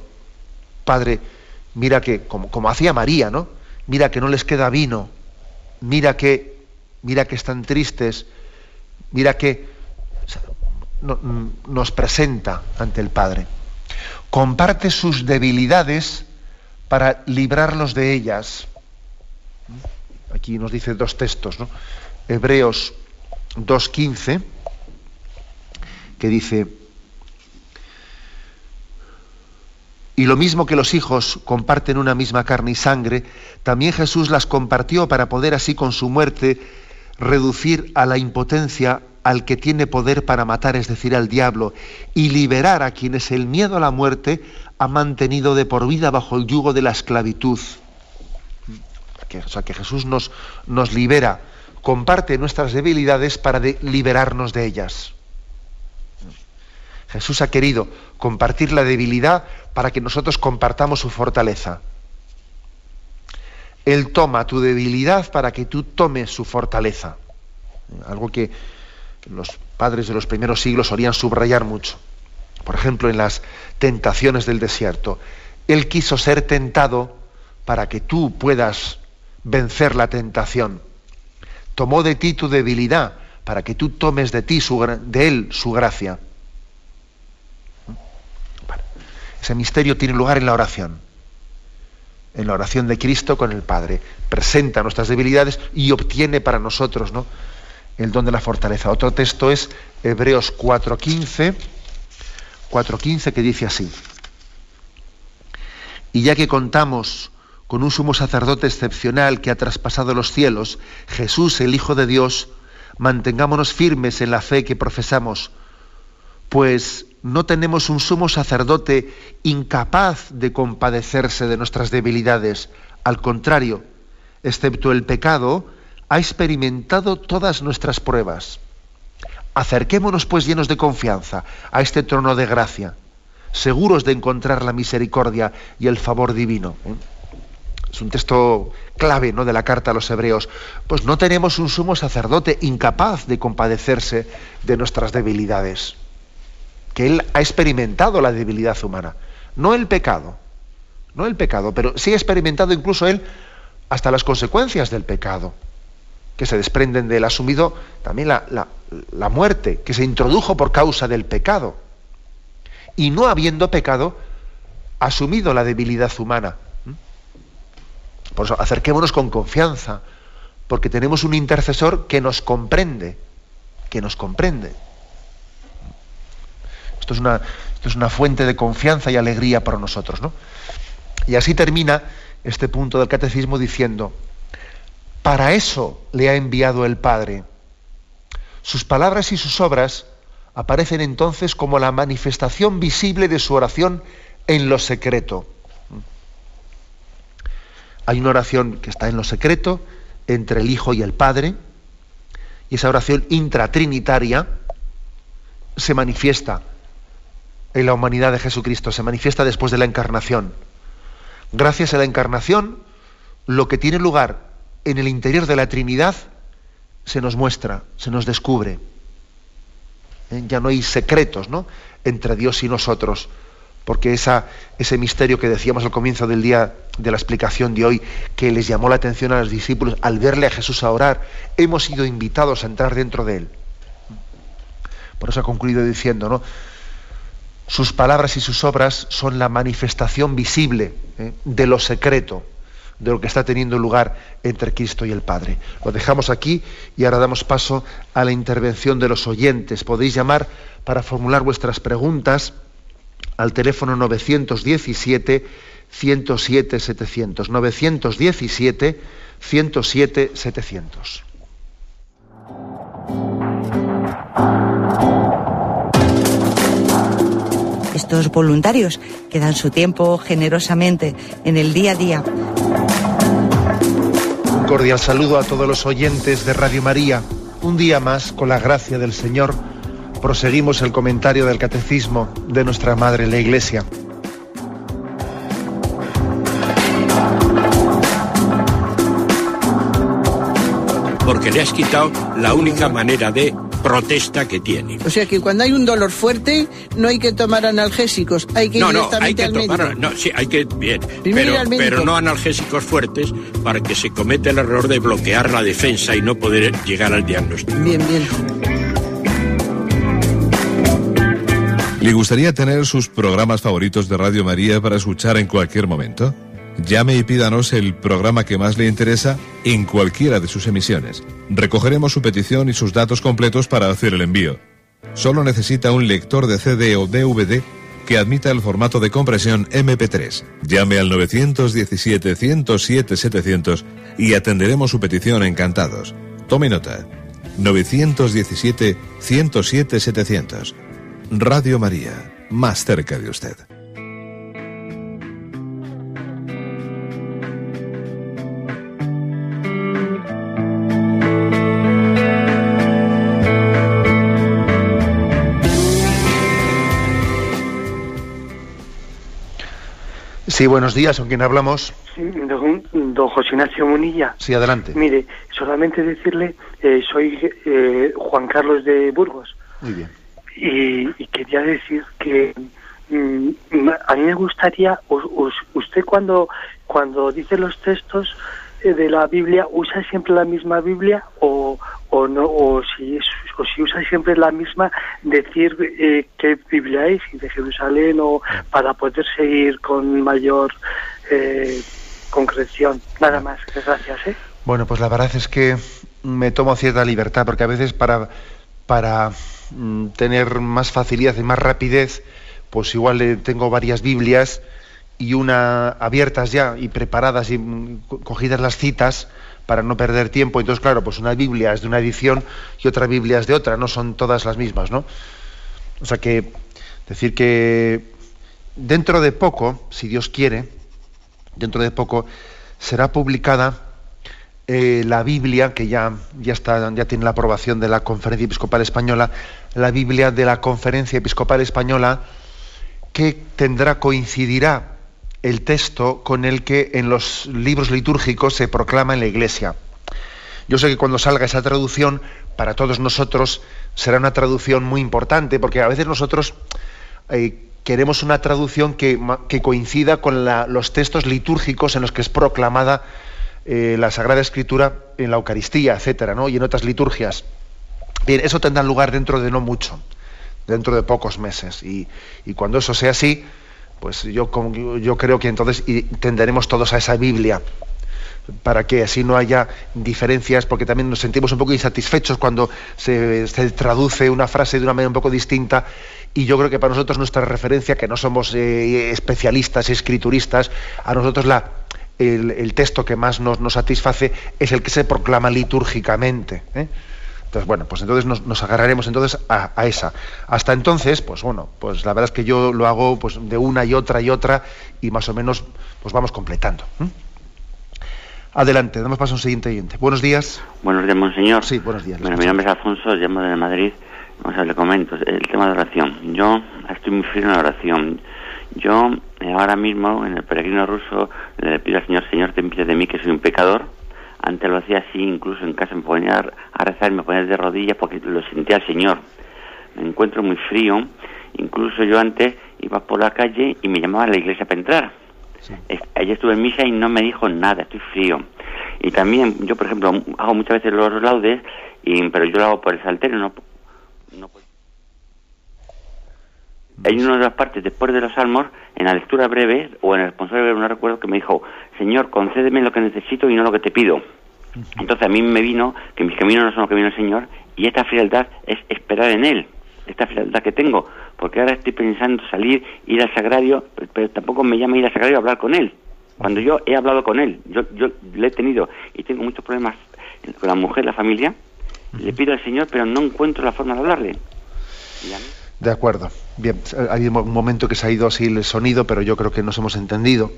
Padre, mira que, como, hacía María, ¿no? Mira que no les queda vino. Mira que, mira que están tristes. Mira que no, nos presenta ante el Padre. Comparte sus debilidades para librarlos de ellas. Aquí nos dice dos textos, ¿no? Hebreos 2.15 que dice, y lo mismo que los hijos comparten una misma carne y sangre, también Jesús las compartió para poder así con su muerte reducir a la impotencia al que tiene poder para matar, es decir, al diablo, y liberar a quienes el miedo a la muerte ha mantenido de por vida bajo el yugo de la esclavitud. O sea, que Jesús nos, nos libera, comparte nuestras debilidades para liberarnos de ellas. Jesús ha querido compartir la debilidad para que nosotros compartamos su fortaleza. Él toma tu debilidad para que tú tomes su fortaleza. Algo que los padres de los primeros siglos solían subrayar mucho. Por ejemplo, en las tentaciones del desierto. Él quiso ser tentado para que tú puedas vencer la tentación. Tomó de ti tu debilidad para que tú tomes de ti su, de él su gracia. Ese misterio tiene lugar en la oración. En la oración de Cristo con el Padre. Presenta nuestras debilidades y obtiene para nosotros ¿no? el don de la fortaleza. Otro texto es Hebreos 4.15, 4.15 que dice así. Y ya que contamos con un sumo sacerdote excepcional que ha traspasado los cielos, Jesús, el Hijo de Dios, mantengámonos firmes en la fe que profesamos, pues no tenemos un sumo sacerdote incapaz de compadecerse de nuestras debilidades. Al contrario, excepto el pecado, ha experimentado todas nuestras pruebas. Acerquémonos pues llenos de confianza a este trono de gracia, seguros de encontrar la misericordia y el favor divino. ¿eh? Es un texto clave ¿no? de la carta a los hebreos. Pues no tenemos un sumo sacerdote incapaz de compadecerse de nuestras debilidades. Que él ha experimentado la debilidad humana, no el pecado, no el pecado, pero sí ha experimentado incluso él hasta las consecuencias del pecado que se desprenden del asumido, también la, la, muerte, que se introdujo por causa del pecado. Y no habiendo pecado, asumido la debilidad humana. Por eso acerquémonos con confianza, porque tenemos un intercesor que nos comprende, que nos comprende. Esto es una, esto es una fuente de confianza y alegría para nosotros. ¿no? Y así termina este punto del catecismo diciendo, para eso le ha enviado el Padre. Sus palabras y sus obras aparecen entonces como la manifestación visible de su oración en lo secreto. Hay una oración que está en lo secreto entre el Hijo y el Padre, y esa oración intratrinitaria se manifiesta en la humanidad de Jesucristo, se manifiesta después de la encarnación. Gracias a la encarnación, lo que tiene lugar en el interior de la Trinidad se nos muestra, se nos descubre. ¿Eh? Ya no hay secretos ¿no? entre Dios y nosotros, porque ese misterio que decíamos al comienzo del día de la explicación de hoy, que les llamó la atención a los discípulos al verle a Jesús a orar, hemos sido invitados a entrar dentro de él. Por eso ha concluido diciendo, ¿no? Sus palabras y sus obras son la manifestación visible ¿eh? de lo secreto de lo que está teniendo lugar entre Cristo y el Padre. Lo dejamos aquí y ahora damos paso a la intervención de los oyentes. Podéis llamar para formular vuestras preguntas al teléfono 917 107 700. 917 107 700. Estos voluntarios que dan su tiempo generosamente en el día a día un cordial saludo a todos los oyentes de Radio María. Un día más, con la gracia del Señor, proseguimos el comentario del Catecismo de nuestra Madre la Iglesia. Porque le has quitado la única manera de protesta que tiene. O sea que cuando hay un dolor fuerte no hay que tomar analgésicos, hay que ir no, hay que tomar, No, sí, hay que bien, pero, pero no analgésicos fuertes para que se cometa el error de bloquear la defensa y no poder llegar al diagnóstico. Bien, bien. ¿Le gustaría tener sus programas favoritos de Radio María para escuchar en cualquier momento? Llame y pídanos el programa que más le interesa en cualquiera de sus emisiones. Recogeremos su petición y sus datos completos para hacer el envío. Solo necesita un lector de CD o DVD que admita el formato de compresión MP3. Llame al 917-107-700 y atenderemos su petición encantados. Tome nota. 917-107-700. Radio María, más cerca de usted. Sí, buenos días, ¿con quién hablamos? don, José Ignacio Munilla. Sí, adelante. Mire, solamente decirle, eh, soy eh, Juan Carlos de Burgos. Muy bien. Y, quería decir que mm, a mí me gustaría, usted cuando, cuando dice los textos eh, de la Biblia, ¿usa siempre la misma Biblia o, o no o si o si usa siempre la misma decir eh, qué Biblia es y de Jerusalén o para poder seguir con mayor eh, concreción. Nada más. Gracias ¿eh? bueno pues la verdad es que me tomo cierta libertad porque a veces para para mm, tener más facilidad y más rapidez pues igual eh, tengo varias Biblias y una abiertas ya y preparadas y mm, cogidas las citas para no perder tiempo. Entonces, claro, pues una Biblia es de una edición y otra Biblia es de otra, no son todas las mismas, ¿no? O sea que decir que dentro de poco, si Dios quiere, dentro de poco será publicada eh, la Biblia, que ya, ya, está, ya tiene la aprobación de la Conferencia Episcopal Española, la Biblia de la Conferencia Episcopal Española, que tendrá, coincidirá el texto con el que en los libros litúrgicos se proclama en la Iglesia. Yo sé que cuando salga esa traducción, para todos nosotros será una traducción muy importante, porque a veces nosotros eh, queremos una traducción que, coincida con los textos litúrgicos en los que es proclamada eh, la Sagrada Escritura en la Eucaristía, etcétera, ¿no? y en otras liturgias. Bien, eso tendrá lugar dentro de no mucho, dentro de pocos meses. y cuando eso sea así, pues yo, yo creo que entonces tenderemos todos a esa Biblia para que así no haya diferencias, porque también nos sentimos un poco insatisfechos cuando se, traduce una frase de una manera un poco distinta, y yo creo que para nosotros nuestra referencia, que no somos eh, especialistas, escrituristas, a nosotros la, el, texto que más nos, satisface es el que se proclama litúrgicamente. ¿eh? Entonces, bueno, pues entonces nos, agarraremos entonces a, esa. Hasta entonces, pues bueno, pues la verdad es que yo lo hago pues de una y otra y otra y más o menos pues vamos completando. Adelante, damos paso a un siguiente oyente. Buenos días. Buenos días, monseñor. Sí, buenos días. Bueno, mi nombre es Alfonso, llamo de Madrid. Vamos a ver, le comento el tema de oración. Yo estoy muy firme en la oración. Yo eh, ahora mismo en el peregrino ruso le pido al Señor, Señor, ten piedad de mí que soy un pecador antes lo hacía así, incluso en casa me ponía a rezar, me ponía de rodillas porque lo sentía al Señor. Me encuentro muy frío, incluso yo antes iba por la calle y me llamaba a la iglesia para entrar. Ayer estuve en misa y no me dijo nada, estoy frío. Y también, yo por ejemplo, hago muchas veces los laudes, y, pero yo lo hago por el salterio, no hay una de las partes después de los salmos, en la lectura breve o en el responsable breve, no recuerdo, que me dijo, Señor, concédeme lo que necesito y no lo que te pido. Entonces a mí me vino que mis caminos no son los caminos del Señor y esta frialdad es esperar en Él, esta frialdad que tengo, porque ahora estoy pensando salir, ir al sagrario, pero, tampoco me llama ir al sagrario a hablar con Él. Cuando yo he hablado con Él, yo, yo le he tenido y tengo muchos problemas con la mujer, la familia, le pido al Señor, pero no encuentro la forma de hablarle. De acuerdo. Bien, hay un momento que se ha ido así el sonido, pero yo creo que nos hemos entendido.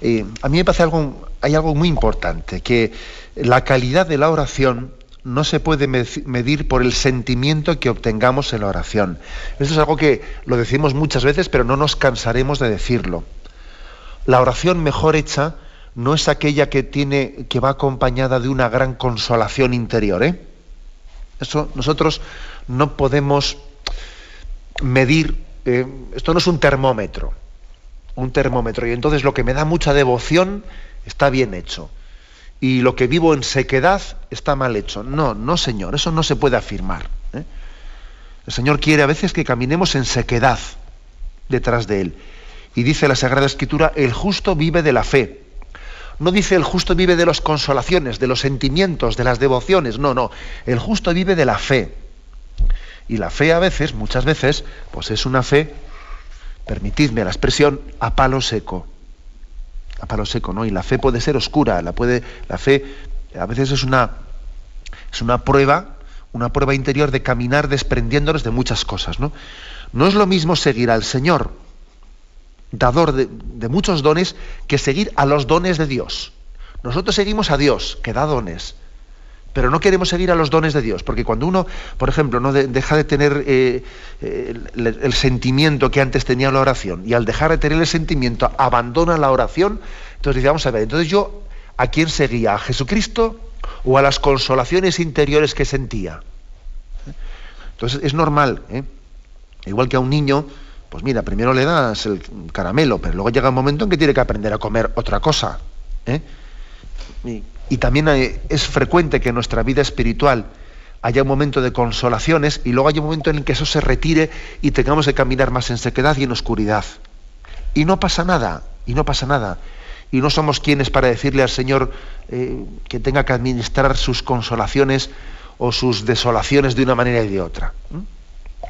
Eh, a mí me parece algo, hay algo muy importante, que la calidad de la oración no se puede medir por el sentimiento que obtengamos en la oración. Esto es algo que lo decimos muchas veces, pero no nos cansaremos de decirlo. La oración mejor hecha no es aquella que tiene, que va acompañada de una gran consolación interior. ¿eh? Eso nosotros no podemos medir, eh, esto no es un termómetro, un termómetro, y entonces lo que me da mucha devoción está bien hecho, y lo que vivo en sequedad está mal hecho. No, no, Señor, eso no se puede afirmar. ¿eh? El Señor quiere a veces que caminemos en sequedad detrás de Él. Y dice la Sagrada Escritura, el justo vive de la fe. No dice el justo vive de las consolaciones, de los sentimientos, de las devociones. No, no. El justo vive de la fe. Y la fe a veces, muchas veces, pues es una fe, permitidme la expresión, a palo seco. A palo seco, ¿no? Y la fe puede ser oscura, la, puede, la fe a veces es una, es una prueba, una prueba interior de caminar desprendiéndonos de muchas cosas, ¿no? No es lo mismo seguir al Señor, dador de, de muchos dones, que seguir a los dones de Dios. Nosotros seguimos a Dios, que da dones, pero no queremos seguir a los dones de Dios, porque cuando uno, por ejemplo, no deja de tener eh, el, sentimiento que antes tenía la oración, y al dejar de tener el sentimiento abandona la oración, entonces dice, vamos a ver, entonces yo, ¿a quién seguía? ¿A Jesucristo o a las consolaciones interiores que sentía? Entonces es normal, ¿eh? igual que a un niño, pues mira, primero le das el caramelo, pero luego llega un momento en que tiene que aprender a comer otra cosa. ¿eh? También es frecuente que en nuestra vida espiritual haya un momento de consolaciones y luego haya un momento en el que eso se retire y tengamos que caminar más en sequedad y en oscuridad. Y no pasa nada, y no pasa nada. Y no somos quienes para decirle al Señor eh, que tenga que administrar sus consolaciones o sus desolaciones de una manera y de otra.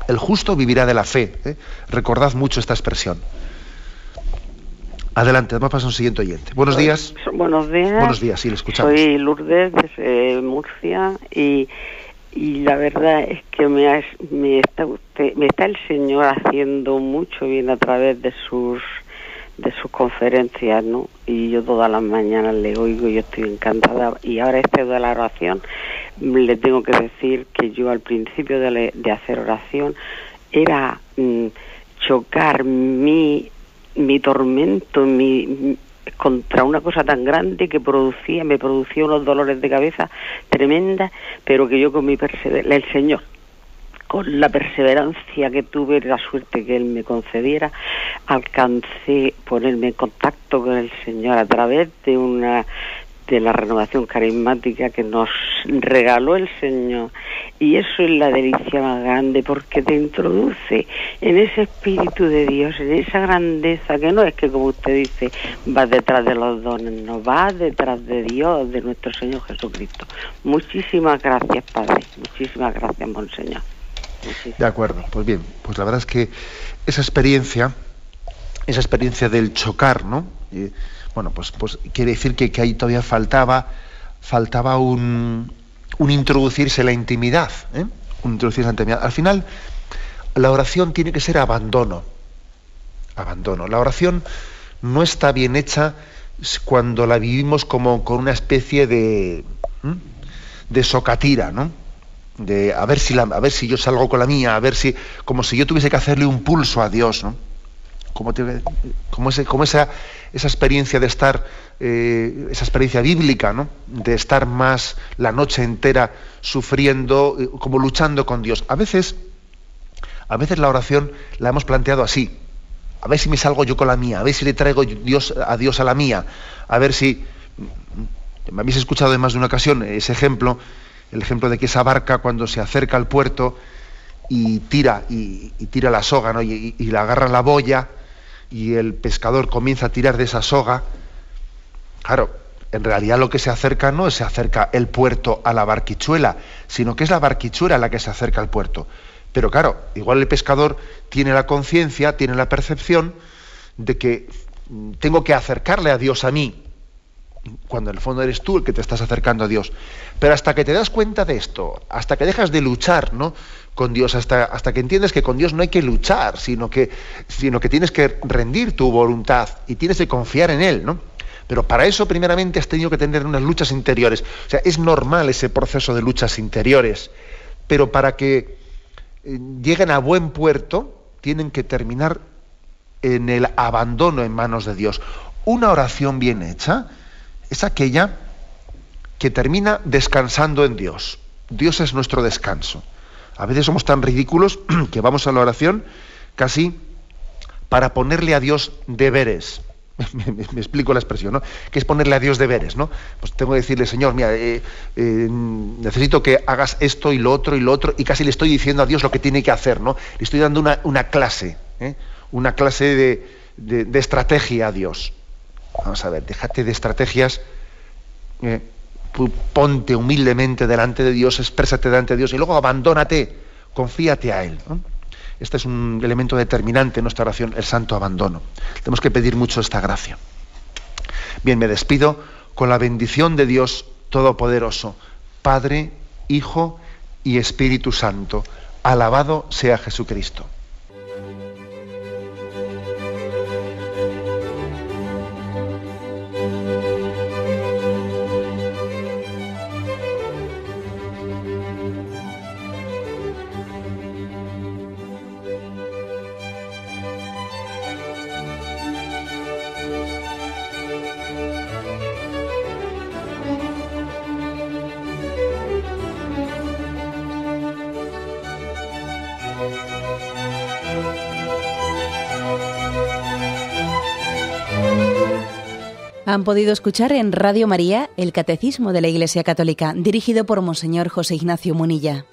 El justo vivirá de la fe. ¿eh? Recordad mucho esta expresión. Adelante, vamos a pasar a un siguiente oyente. Buenos días. Buenos días. Buenos días, sí, le escuchamos. Soy Lourdes desde Murcia y, la verdad es que me, me, está usted, me está el Señor haciendo mucho bien a través de sus de sus conferencias, ¿no? Y yo todas las mañanas le oigo y yo estoy encantada. Y ahora este de la oración, le tengo que decir que yo al principio de, hacer oración era mm, chocar mi, mi tormento, mi, contra una cosa tan grande que producía, me producía unos dolores de cabeza tremendas, pero que yo con mi perseverancia, el Señor, con la perseverancia que tuve, la suerte que Él me concediera, alcancé ponerme en contacto con el Señor a través de una de la renovación carismática que nos regaló el Señor. Y eso es la delicia más grande porque te introduce en ese espíritu de Dios, en esa grandeza que no es que, como usted dice, va detrás de los dones, no va detrás de Dios, de nuestro Señor Jesucristo. Muchísimas gracias, Padre. Muchísimas gracias, Monseñor. De acuerdo, pues bien, pues la verdad es que esa experiencia, esa experiencia del chocar, ¿no? Bueno, pues, pues quiere decir que, ahí todavía faltaba, faltaba un, un introducirse la intimidad, ¿eh? un introducirse la intimidad. Al final, la oración tiene que ser abandono. Abandono. La oración no está bien hecha cuando la vivimos como con una especie de, de socatira, ¿no? De a ver si a ver si yo salgo con la mía, a ver si como si yo tuviese que hacerle un pulso a Dios, ¿no? Como, esa, experiencia de estar, eh, esa experiencia bíblica, ¿no? de estar más la noche entera sufriendo, eh, como luchando con Dios. A veces, a veces la oración la hemos planteado así. A ver si me salgo yo con la mía, a ver si le traigo Dios, a Dios a la mía, a ver si... Me habéis escuchado en más de una ocasión ese ejemplo, el ejemplo de que esa barca cuando se acerca al puerto y tira, y, tira la soga, ¿no? y, y, la agarra la boya, y el pescador comienza a tirar de esa soga, claro, en realidad lo que se acerca no se acerca el puerto a la barquichuela, sino que es la barquichuela la que se acerca al puerto. Pero claro, igual el pescador tiene la conciencia, tiene la percepción de que tengo que acercarle a Dios a mí, cuando en el fondo eres tú el que te estás acercando a Dios. Pero hasta que te das cuenta de esto, hasta que dejas de luchar, ¿no? Con Dios, hasta, hasta que entiendes que con Dios no hay que luchar, sino que, sino que tienes que rendir tu voluntad y tienes que confiar en Él, ¿no? Pero para eso, primeramente, has tenido que tener unas luchas interiores. O sea, es normal ese proceso de luchas interiores, pero para que eh, lleguen a buen puerto, tienen que terminar en el abandono en manos de Dios. Una oración bien hecha es aquella que termina descansando en Dios. Dios es nuestro descanso. A veces somos tan ridículos que vamos a la oración casi para ponerle a Dios deberes. Me, explico la expresión, ¿no? Que es ponerle a Dios deberes, ¿no? Pues tengo que decirle, Señor, mira, eh, eh, necesito que hagas esto y lo otro y lo otro, y casi le estoy diciendo a Dios lo que tiene que hacer, ¿no? Le estoy dando una, clase, ¿eh? una clase de, de, estrategia a Dios. Vamos a ver, déjate de estrategias ponte humildemente delante de Dios, exprésate delante de Dios y luego abandónate, confíate a Él. Este es un elemento determinante en nuestra oración, el santo abandono. Tenemos que pedir mucho esta gracia. Bien, me despido con la bendición de Dios Todopoderoso, Padre, Hijo y Espíritu Santo. Alabado sea Jesucristo. Han podido escuchar en Radio María el Catecismo de la Iglesia Católica, dirigido por Monseñor José Ignacio Munilla.